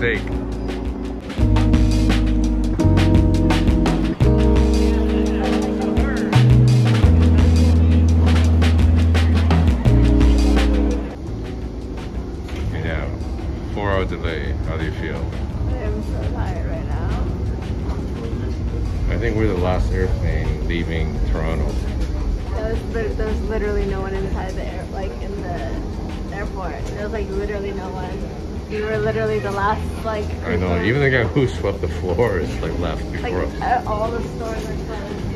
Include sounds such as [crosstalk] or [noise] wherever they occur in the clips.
Yeah, four hour delay. How do you feel? I'm so tired right now. I think we're the last airplane leaving Toronto. There was, there was literally no one inside the air, like in the airport. There was like literally no one. We were literally the last like. I know, group even the guy who swept the floor is like left before like us. uh, all the stores are closed.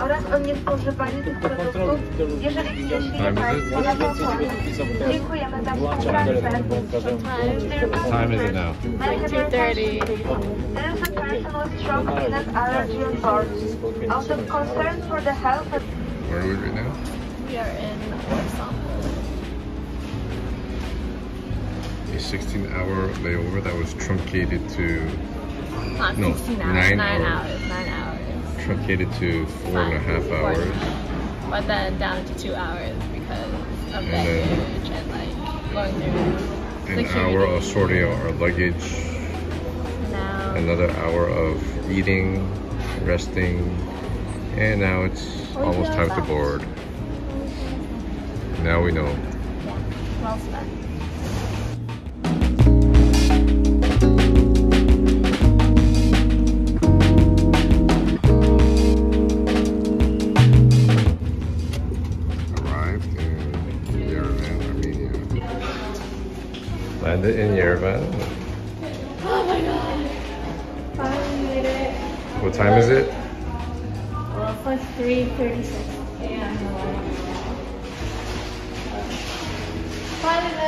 oraz o niespożywaniu tych produktów, jeżeli jeśli Time is Państwo it? na pokłon. Dziękujemy za współpracę. What time is it now? Like 2:30. There is a person with strong peanut allergy on board. Out of concern for the health of Where are we right now? We are in Warsaw. A 16 hour layover that was truncated to Not No, 16 hours, nine 9 hours. hours, 9 hours. truncated to four and a half Four and a hours. half. But then down to 2 hours because of And then- and like going through An security. hour of sorting out our luggage. now. Another hour of eating, resting, and now it's almost time to board. Now we know. Well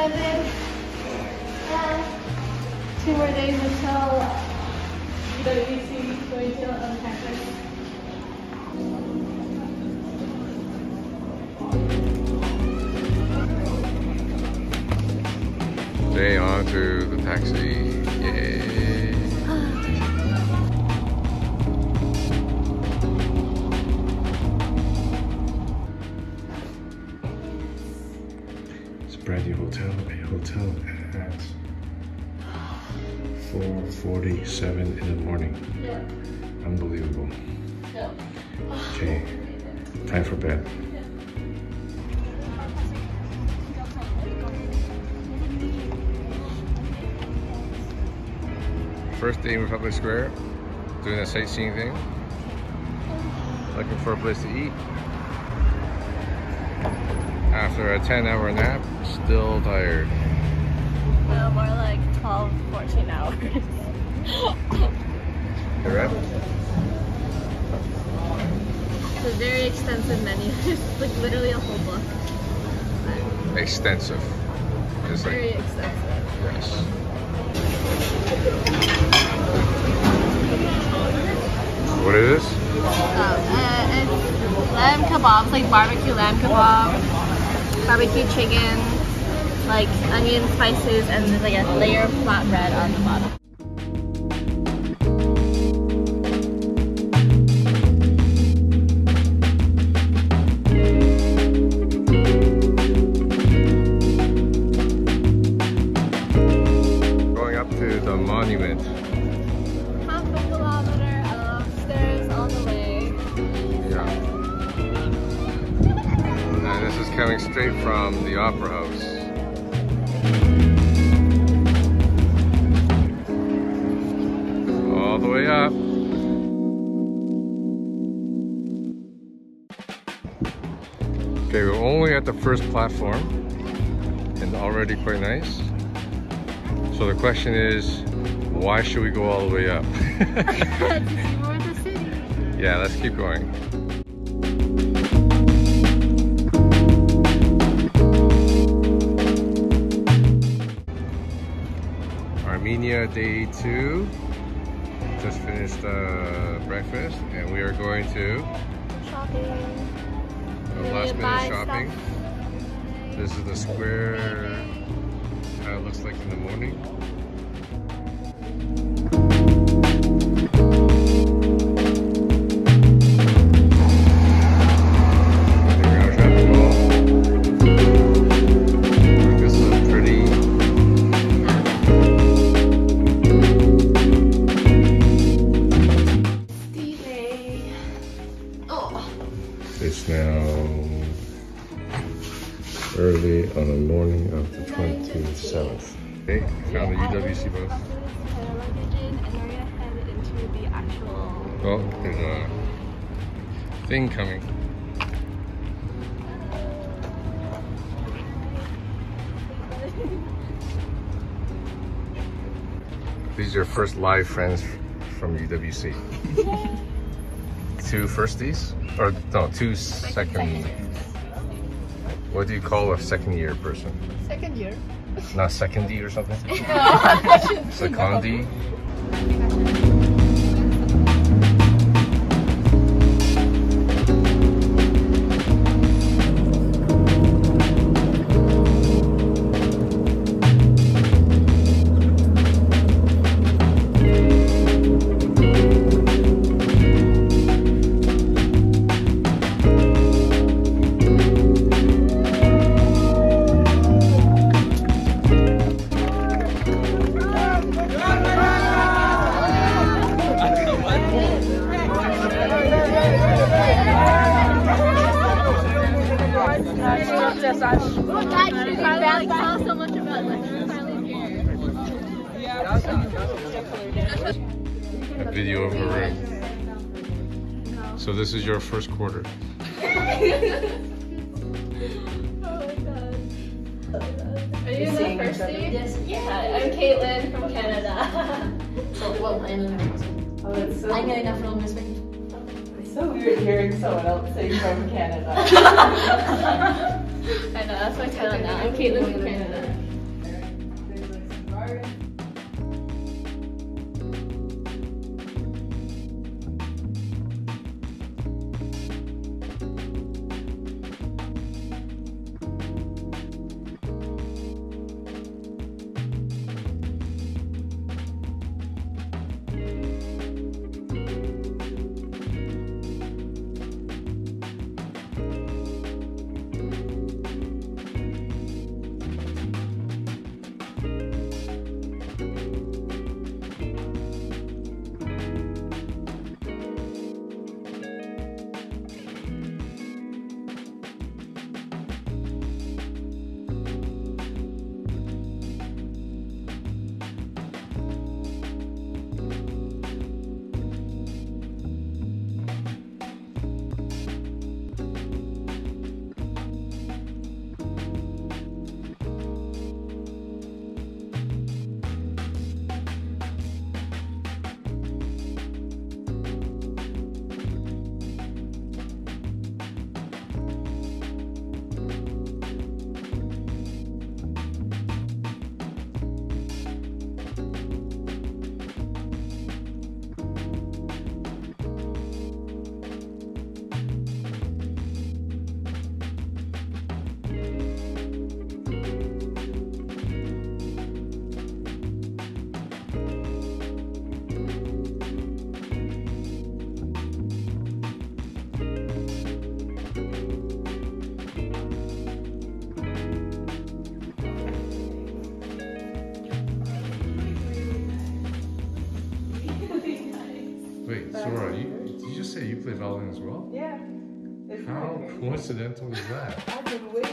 Uh, two more days until UWC going to unpack us. Day on to the taxi. 4.47 in the morning. Yeah. Unbelievable. Yeah. Okay, time for bed. First day in Republic Square, doing a sightseeing thing. Looking for a place to eat. After a 10 hour nap, still tired. No, more like 12, 14 hours. [laughs] It's a very extensive menu. [laughs] It's like literally a whole book. Extensive. It's Very like, extensive. yes. What is this? Um, uh, it's lamb kebabs, like barbecue lamb kebab, barbecue chicken, like onion spices, and there's like a layer of flatbread on the bottom. Straight from the Opera House. All the way up. Okay, we're only at the first platform and already quite nice. So the question is, why should we go all the way up? [laughs] [laughs] More the city. yeah, let's keep going. Day two. Just finished uh, breakfast and we are going to Shopping. last minute shopping. This is the square. How it looks like in the morning. It's now early on the morning of the 27th. Okay, found the UWC bus. Oh, there's a thing coming. These are your first live friends from UWC. [laughs] Two firsties. Or no, two second. What do you call a second year person? Second year. Not secondie or something? [laughs] Secondie? Finally, [laughs] A video of her room. So this is your first quarter. Are you the first thing? Yes. Yeah, I'm Kaitlin from Canada. [laughs] So, well, and Oh, it's so, I'm getting that from this week. it's so weird hearing someone else say from Canada. [laughs] I know, that's my title now. I'm Kaitlin from Canada. Say you play violin as well? Yeah. How coincidental is that? I've been waiting